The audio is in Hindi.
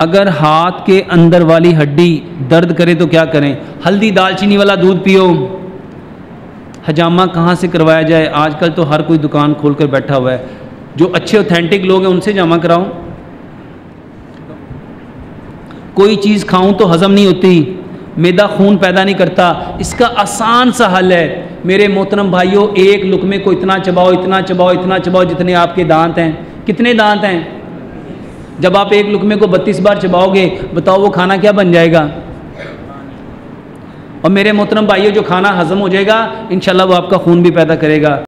अगर हाथ के अंदर वाली हड्डी दर्द करे तो क्या करें? हल्दी दालचीनी वाला दूध पियो। हजामा कहाँ से करवाया जाए? आजकल तो हर कोई दुकान खोल कर बैठा हुआ है। जो अच्छे ऑथेंटिक लोग हैं, उनसे जमा कराओ कोई चीज़ खाऊं तो हज़म नहीं होती। मैदा खून पैदा नहीं करता। इसका आसान सा हल है। मेरे मोहतरम भाइयों, एक लुकमे को इतना चबाओ इतना चबाओ इतना चबाओ, जितने आपके दांत हैं। कितने दांत हैं? जब आप एक लुकमे को बत्तीस बार चबाओगे, बताओ वो खाना क्या बन जाएगा? और मेरे मोहतरम भाइयों, जो खाना हज़म हो जाएगा इन वो आपका खून भी पैदा करेगा।